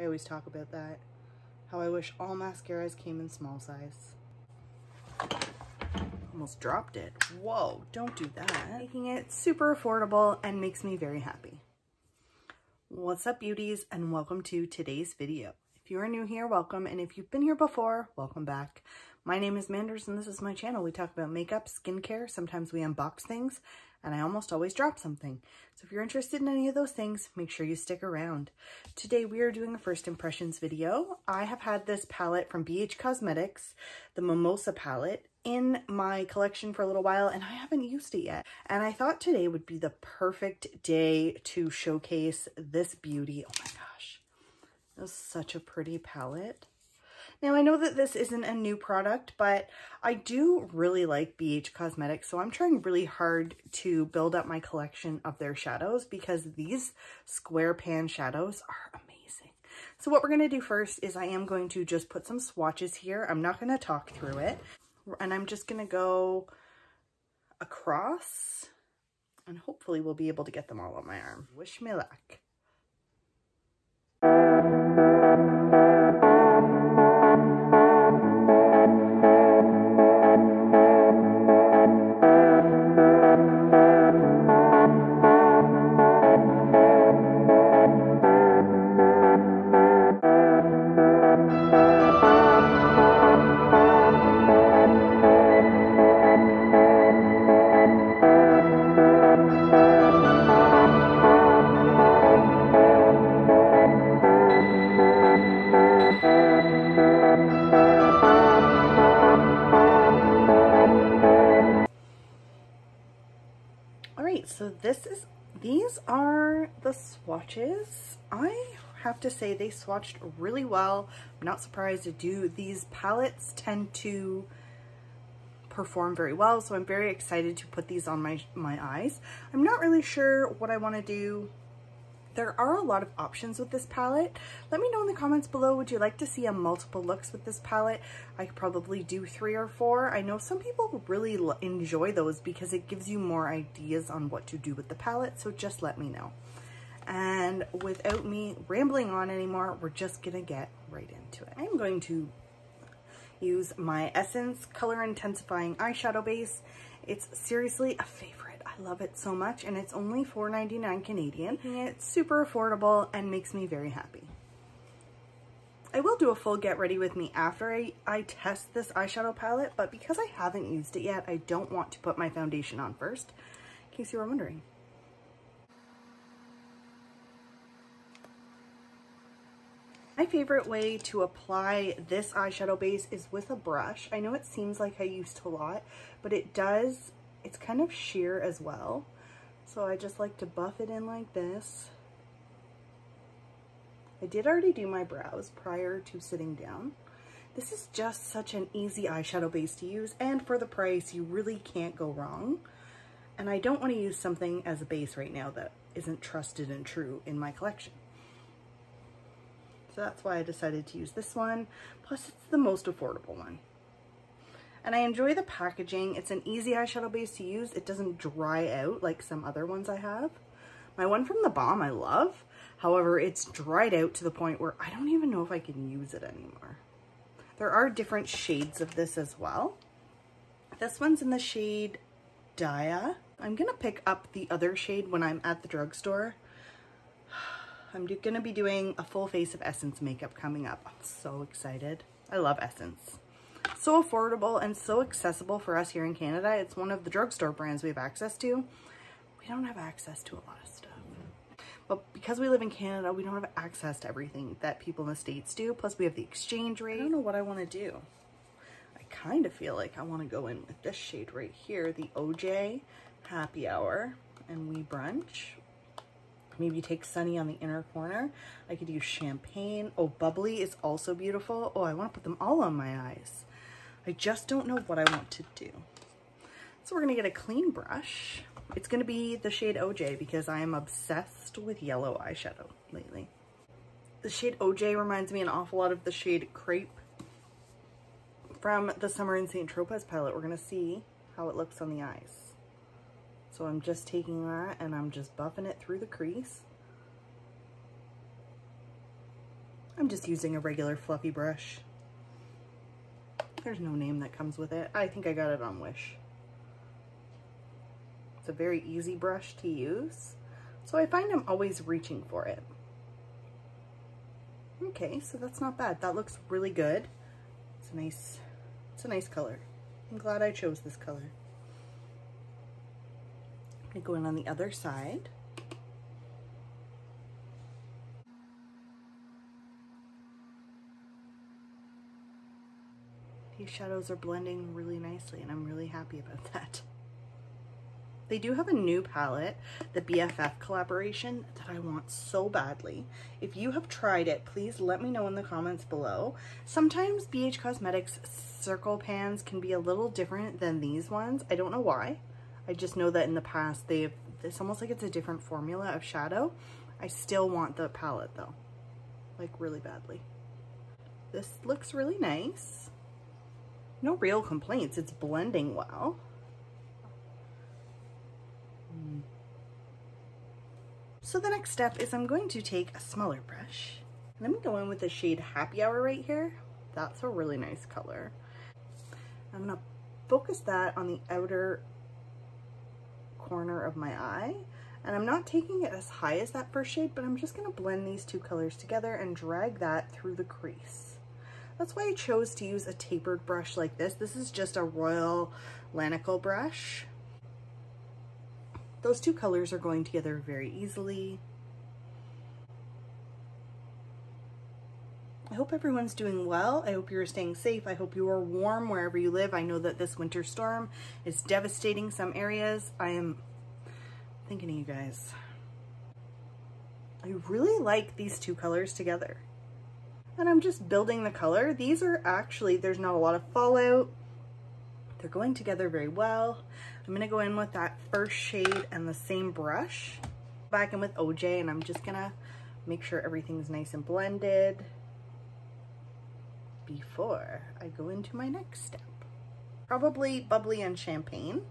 I always talk about that. How I wish all mascaras came in small size. Almost dropped it. Whoa, don't do that. Making it super affordable and makes me very happy. What's up beauties and welcome to today's video. If you are new here, welcome. And if you've been here before, welcome back. My name is Manders and this is my channel. We talk about makeup, skincare, sometimes we unbox things, and I almost always drop something. So if you're interested in any of those things, make sure you stick around. Today we are doing a first impressions video. I have had this palette from BH Cosmetics, the Mimosa palette, in my collection for a little while and I haven't used it yet. And I thought today would be the perfect day to showcase this beauty. Oh my gosh, this is such a pretty palette. Now, I know that this isn't a new product, but I do really like BH Cosmetics, so I'm trying really hard to build up my collection of their shadows because these square pan shadows are amazing. So what we're going to do first is I am going to just put some swatches here. I'm not going to talk through it, and I'm just going to go across, and hopefully we'll be able to get them all on my arm. Wish me luck. Swatches. I have to say they swatched really well. I'm not surprised to do. These palettes tend to perform very well, so I'm very excited to put these on my, my eyes. I'm not really sure what I want to do there are a lot of options with this palette. Let me know in the comments below, would you like to see a multiple looks with this palette? I could probably do three or four. I know some people really enjoy those because it gives you more ideas on what to do with the palette, so just let me know. And without me rambling on anymore, we're just gonna get right into it. I'm going to use my Essence Color Intensifying Eyeshadow Base. It's seriously a favorite I love it so much and it's only $4.99 Canadian. It's super affordable and makes me very happy. I will do a full get ready with me after I, I test this eyeshadow palette, but because I haven't used it yet, I don't want to put my foundation on first, in case you were wondering. My favorite way to apply this eyeshadow base is with a brush. I know it seems like I used a lot, but it does it's kind of sheer as well. So I just like to buff it in like this. I did already do my brows prior to sitting down. This is just such an easy eyeshadow base to use and for the price you really can't go wrong. And I don't want to use something as a base right now that isn't trusted and true in my collection. So that's why I decided to use this one. Plus it's the most affordable one. And I enjoy the packaging. It's an easy eyeshadow base to use. It doesn't dry out like some other ones I have. My one from the Balm I love. However, it's dried out to the point where I don't even know if I can use it anymore. There are different shades of this as well. This one's in the shade Daya. I'm to pick up the other shade when I'm at the drugstore. I'm going to be doing a full face of Essence makeup coming up. I'm so excited. I love Essence so affordable and so accessible for us here in Canada. It's one of the drugstore brands we have access to. We don't have access to a lot of stuff. But because we live in Canada, we don't have access to everything that people in the States do. Plus we have the exchange rate. I don't know what I want to do. I kind of feel like I want to go in with this shade right here, the OJ Happy Hour and We Brunch. Maybe take Sunny on the inner corner. I could use Champagne. Oh, Bubbly is also beautiful. Oh, I want to put them all on my eyes. I just don't know what I want to do. So we're going to get a clean brush. It's going to be the shade OJ because I am obsessed with yellow eyeshadow lately. The shade OJ reminds me an awful lot of the shade Crepe from the Summer in St. Tropez palette. We're going to see how it looks on the eyes. So I'm just taking that and I'm just buffing it through the crease. I'm just using a regular fluffy brush. There's no name that comes with it. I think I got it on Wish. It's a very easy brush to use. So I find I'm always reaching for it. Okay, so that's not bad. That looks really good. It's a nice, it's a nice color. I'm glad I chose this color. Gonna go in on the other side. These shadows are blending really nicely and I'm really happy about that. They do have a new palette, the BFF collaboration, that I want so badly. If you have tried it, please let me know in the comments below. Sometimes BH Cosmetics circle pans can be a little different than these ones. I don't know why. I just know that in the past they've, it's almost like it's a different formula of shadow. I still want the palette though, like really badly. This looks really nice. No real complaints. It's blending well. Hmm. So the next step is I'm going to take a smaller brush. Let me go in with the shade Happy Hour right here. That's a really nice color. I'm to focus that on the outer corner of my eye. And I'm not taking it as high as that first shade, but I'm just going to blend these two colors together and drag that through the crease. That's why I chose to use a tapered brush like this. This is just a Royal Langnickel brush. Those two colors are going together very easily. Hope everyone's doing well. I hope you're staying safe. I hope you are warm wherever you live. I know that this winter storm is devastating some areas. I am thinking of you guys. I really like these two colors together and I'm just building the color. These are actually, there's not a lot of fallout. They're going together very well. I'm gonna go in with that first shade and the same brush. Back in with OJ and I'm just gonna make sure everything's nice and blended before I go into my next step. Probably bubbly and champagne.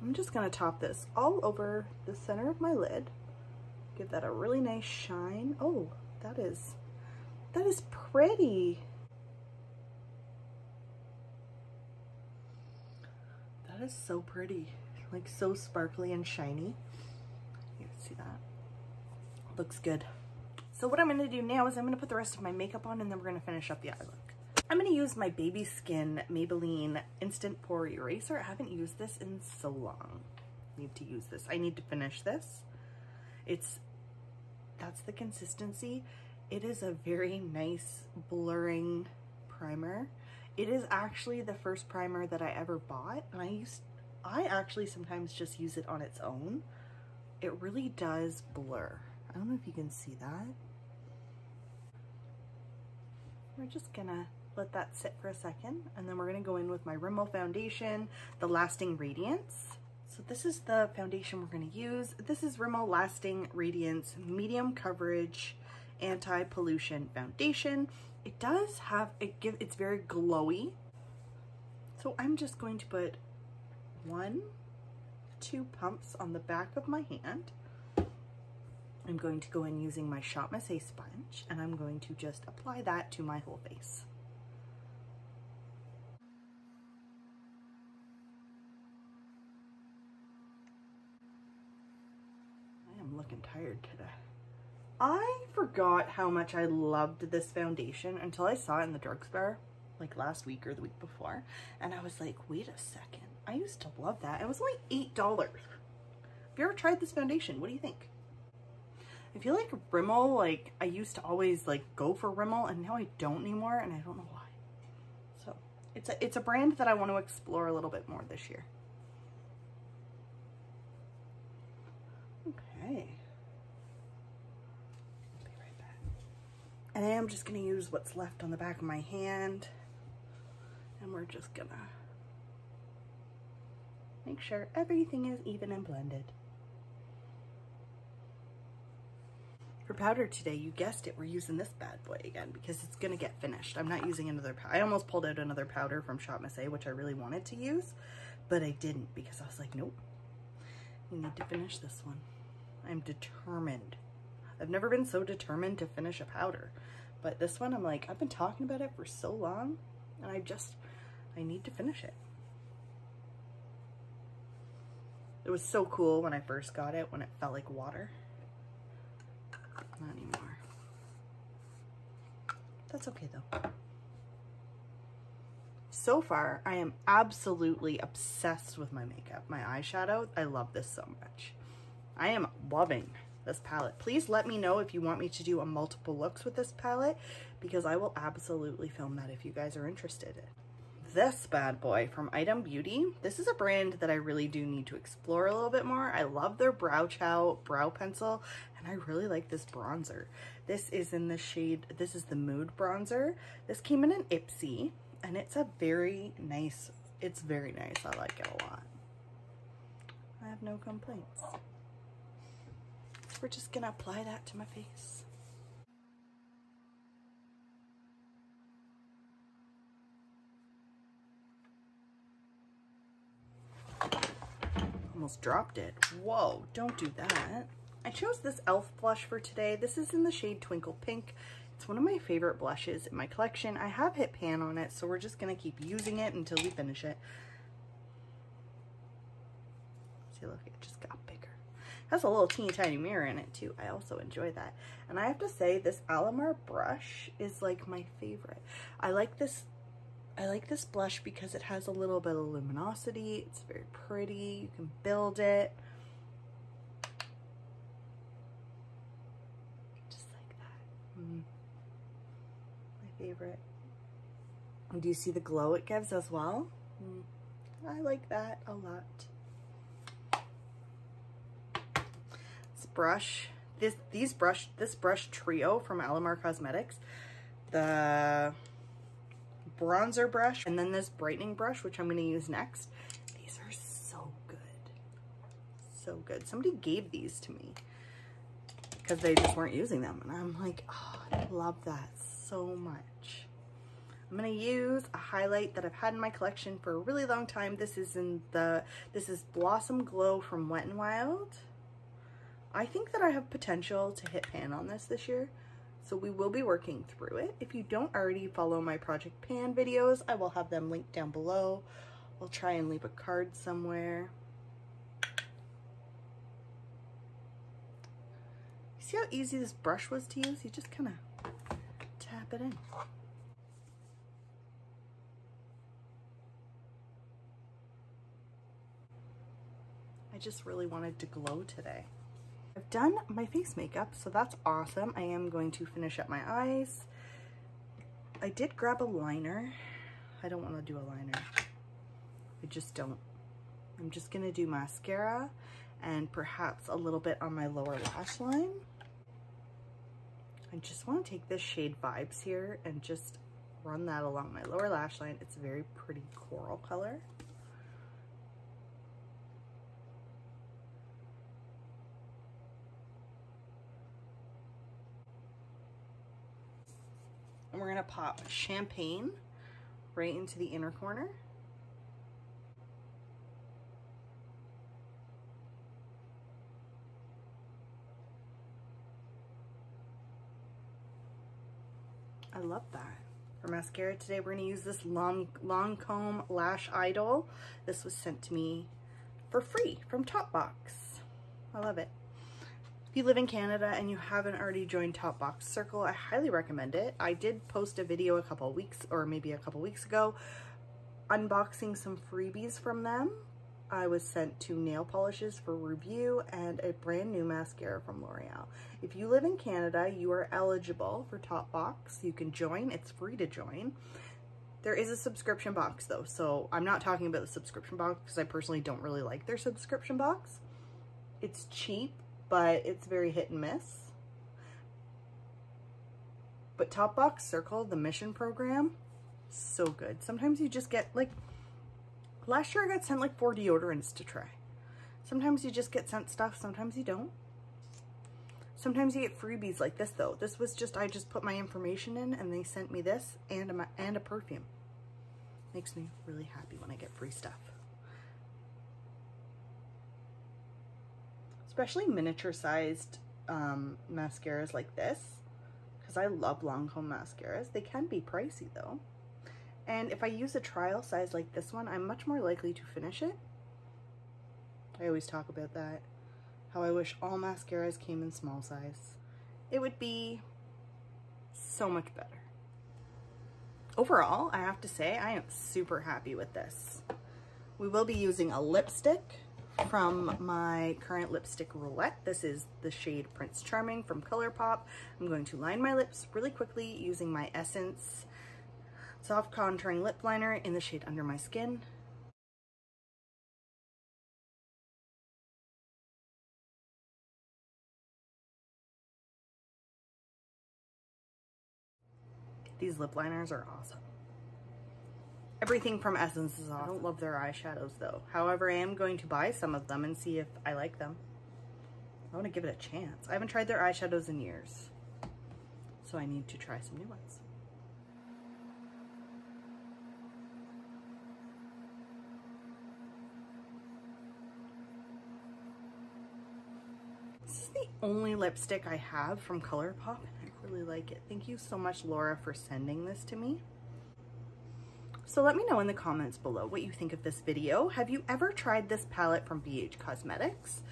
I'm just gonna top this all over the center of my lid. Give that a really nice shine. Oh, that is that is pretty. That is so pretty. Like so sparkly and shiny. You can see that. Looks good. So what I'm to do now is I'm to put the rest of my makeup on and then we're to finish up the eye look. I'm to use my Baby Skin Maybelline Instant Pore Eraser. I haven't used this in so long. Need to use this. I need to finish this. It's, that's the consistency. It is a very nice blurring primer. It is actually the first primer that I ever bought and I used I actually sometimes just use it on its own. It really does blur. I don't know if you can see that. We're just gonna let that sit for a second and then we're gonna go in with my Rimmel foundation, the Lasting Radiance. So this is the foundation we're gonna use. This is Rimmel Lasting Radiance Medium Coverage anti-pollution foundation. It does have, it give, it's very glowy. So I'm just going to put one, two pumps on the back of my hand. I'm going to go in using my Shop Miss sponge and I'm going to just apply that to my whole face. I am looking tired today. I forgot how much I loved this foundation until I saw it in the drugstore like last week or the week before. And I was like, wait a second. I used to love that. It was only $8. Have you ever tried this foundation? What do you think? I feel like Rimmel, like I used to always like go for Rimmel and now I don't anymore and I don't know why. So it's a, it's a brand that I want to explore a little bit more this year. Okay. Be right back. and I am just gonna use what's left on the back of my hand. And we're just gonna make sure everything is even and blended. For powder today, you guessed it, we're using this bad boy again because it's gonna get finished. I'm not using another, I almost pulled out another powder from Shop Miss A, which I really wanted to use, but I didn't because I was like, nope, we need to finish this one. I'm determined I've never been so determined to finish a powder. But this one, I'm like, I've been talking about it for so long and I just, I need to finish it. It was so cool when I first got it, when it felt like water. Not anymore. That's okay though. So far, I am absolutely obsessed with my makeup. My eyeshadow, I love this so much. I am loving this palette. Please let me know if you want me to do a multiple looks with this palette because I will absolutely film that if you guys are interested. This bad boy from Item Beauty. This is a brand that I really do need to explore a little bit more. I love their Brow Chow brow pencil and I really like this bronzer. This is in the shade, this is the Mood bronzer. This came in an Ipsy and it's a very nice, it's very nice. I like it a lot. I have no complaints we're just gonna apply that to my face. Almost dropped it. Whoa, don't do that. I chose this e.l.f. blush for today. This is in the shade Twinkle Pink. It's one of my favorite blushes in my collection. I have hit pan on it, so we're just gonna keep using it until we finish it. See, look, it just got bigger has a little teeny tiny mirror in it too. I also enjoy that. And I have to say this Alamar brush is like my favorite. I like this I like this blush because it has a little bit of luminosity. It's very pretty. You can build it. Just like that. Mm. My favorite. And do you see the glow it gives as well? Mm. I like that a lot. This brush, this these brush this brush trio from Alamar Cosmetics, the bronzer brush, and then this brightening brush, which I'm going to use next. These are so good. So good. Somebody gave these to me because they just weren't using them. And I'm like, oh, I love that so much. I'm going to use a highlight that I've had in my collection for a really long time. This is in the, this is Blossom Glow from Wet n Wild. I think that I have potential to hit pan on this this year. So we will be working through it. If you don't already follow my Project Pan videos, I will have them linked down below. I'll try and leave a card somewhere. See how easy this brush was to use? You just kind of tap it in. I just really wanted to glow today. I've done my face makeup, so that's awesome. I am going to finish up my eyes. I did grab a liner. I don't want to do a liner. I just don't. I'm just going to do mascara and perhaps a little bit on my lower lash line. I just want to take this shade Vibes here and just run that along my lower lash line. It's a very pretty coral color. And we're gonna pop champagne right into the inner corner. I love that. For mascara today, we're gonna use this long, Lancome Lash Idole. This was sent to me for free from Topbox. I love it you live in Canada and you haven't already joined Top Box Circle, I highly recommend it. I did post a video a couple weeks or maybe a couple weeks ago unboxing some freebies from them. I was sent two nail polishes for review and a brand new mascara from L'Oreal. If you live in Canada, you are eligible for Top Box. You can join. It's free to join. There is a subscription box though, so I'm not talking about the subscription box because I personally don't really like their subscription box. It's cheap but it's very hit and miss. But Top Box Circle, the mission program, so good. Sometimes you just get like, last year I got sent like four deodorants to try. Sometimes you just get sent stuff, sometimes you don't. Sometimes you get freebies like this though. This was just, I just put my information in and they sent me this and a, and a perfume. Makes me really happy when I get free stuff. Especially miniature sized um, mascaras like this because I love Lancome mascaras. They can be pricey though. And if I use a trial size like this one, I'm much more likely to finish it. I always talk about that. How I wish all mascaras came in small size. It would be so much better. Overall, I have to say, I am super happy with this. We will be using a lipstick from my current lipstick roulette. This is the shade Prince Charming from ColourPop. I'm going to line my lips really quickly using my Essence Soft Contouring Lip Liner in the shade Under My Skin. These lip liners are awesome. Everything from Essence is awesome. I don't love their eyeshadows though. However, I am going to buy some of them and see if I like them. I want to give it a chance. I haven't tried their eyeshadows in years. So I need to try some new ones. This is the only lipstick I have from ColourPop and I really like it. Thank you so much, Laura, for sending this to me. So let me know in the comments below what you think of this video. Have you ever tried this palette from BH Cosmetics?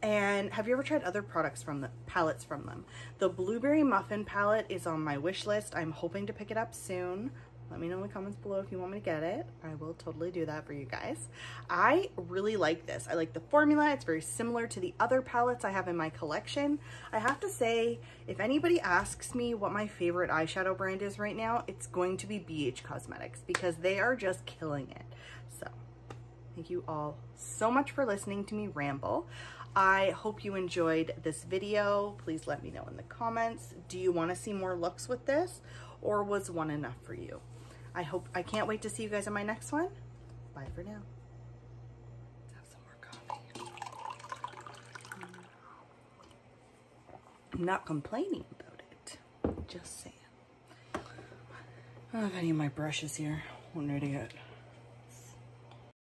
And have you ever tried other products from the palettes from them? The Blueberry Muffin palette is on my wish list. I'm hoping to pick it up soon. Let me know in the comments below if you want me to get it. I will totally do that for you guys. I really like this. I like the formula. It's very similar to the other palettes I have in my collection. I have to say, if anybody asks me what my favorite eyeshadow brand is right now, it's going to be BH Cosmetics because they are just killing it. So thank you all so much for listening to me ramble. I hope you enjoyed this video. Please let me know in the comments. Do you want to see more looks with this or was one enough for you? I hope, I can't wait to see you guys in my next one. Bye for now. Let's have some more coffee. I'm not complaining about it. Just saying. I don't have any of my brushes here. One ready yet.